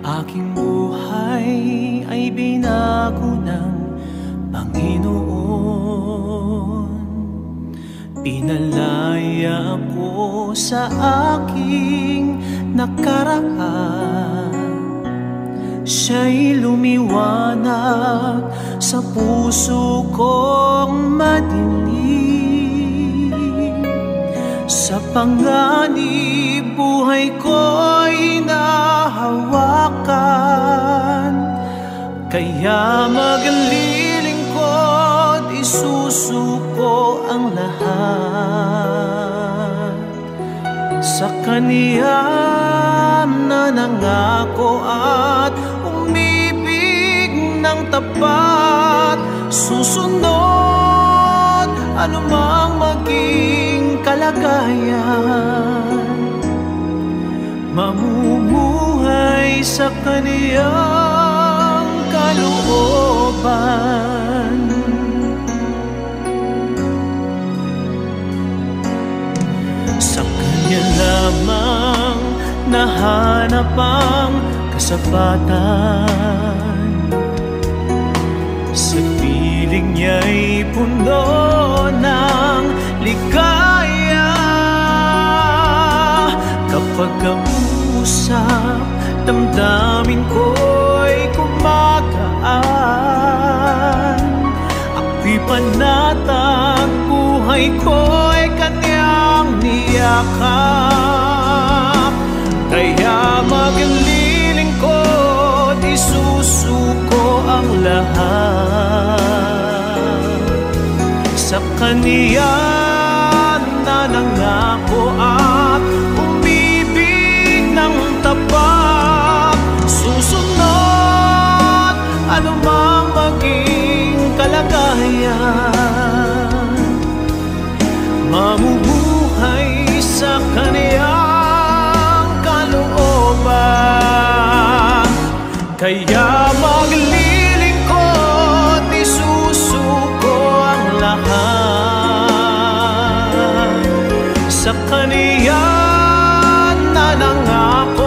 Aking buhay ay binago ng Panginoon. Pinalaya ako sa aking nakaraan. Siya'y lumiwanag sa puso kong madilim Sa panganib buhay ko'y na ang lahat. Sa Kaniya na nangako at ng tapat Susunod anumang maging kalagayan. Mamumuhay sa kaniyang Sa kanya lamang nahanap ang kasapatan piling niya'y puno ng ligaya. Kapag kausap, damdamin ko'y kumagaan Ako'y panatag, buhay ko'y kanyang niyakap Kaya maglilingkod, isusuko ang lahat. Sa kaniya na nangako kaya maglilingkod isusuko ang lahat. Sa kaniya na nangako